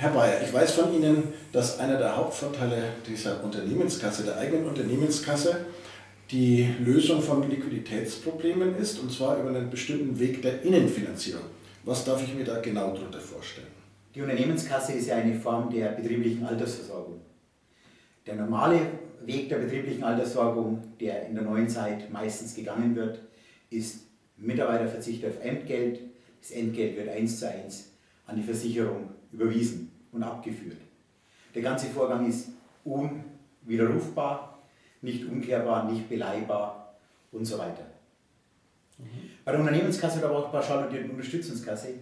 Herr Bayer, ich weiß von Ihnen, dass einer der Hauptvorteile dieser Unternehmenskasse, der eigenen Unternehmenskasse, die Lösung von Liquiditätsproblemen ist, und zwar über einen bestimmten Weg der Innenfinanzierung. Was darf ich mir da genau darunter vorstellen? Die Unternehmenskasse ist ja eine Form der betrieblichen Altersversorgung. Der normale Weg der betrieblichen Altersversorgung, der in der neuen Zeit meistens gegangen wird, ist Mitarbeiter verzichtet auf Entgelt. Das Entgelt wird eins zu eins an die Versicherung überwiesen und abgeführt. Der ganze Vorgang ist unwiderrufbar, nicht umkehrbar, nicht beleihbar und so weiter. Mhm. Bei der Unternehmenskasse oder auch pauschal notierten Unterstützungskasse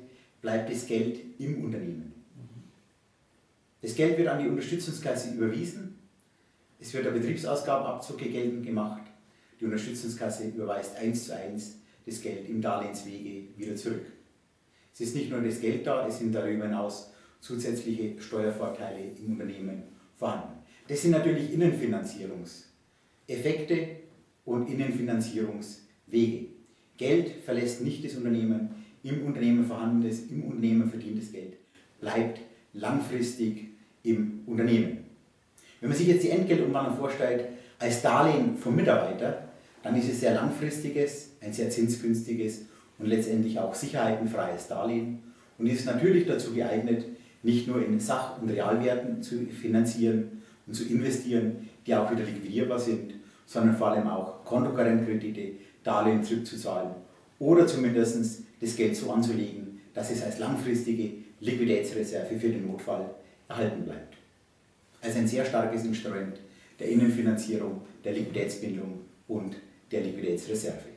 bleibt das Geld im Unternehmen. Das Geld wird an die Unterstützungskasse überwiesen, es wird der Betriebsausgabenabzug geltend gemacht, die Unterstützungskasse überweist eins zu eins das Geld im Darlehenswege wieder zurück. Es ist nicht nur das Geld da, es sind darüber hinaus zusätzliche Steuervorteile im Unternehmen vorhanden. Das sind natürlich Innenfinanzierungseffekte und Innenfinanzierungswege. Geld verlässt nicht das Unternehmen, im Unternehmen vorhandenes, im Unternehmen verdientes Geld bleibt langfristig im Unternehmen. Wenn man sich jetzt die Entgeltumwandlung vorstellt als Darlehen vom Mitarbeiter, dann ist es sehr langfristiges, ein sehr zinsgünstiges und letztendlich auch sicherheitenfreies Darlehen und ist natürlich dazu geeignet, nicht nur in Sach- und Realwerten zu finanzieren und zu investieren, die auch wieder liquidierbar sind, sondern vor allem auch Kontokorrentkredite, Darlehen zurückzuzahlen oder zumindest das Geld so anzulegen, dass es als langfristige Liquiditätsreserve für den Notfall erhalten bleibt. Also ein sehr starkes Instrument der Innenfinanzierung, der Liquiditätsbindung und der Liquiditätsreserve.